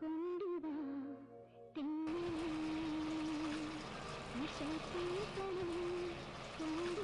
கொண்டுவா தென்னே கொண்டு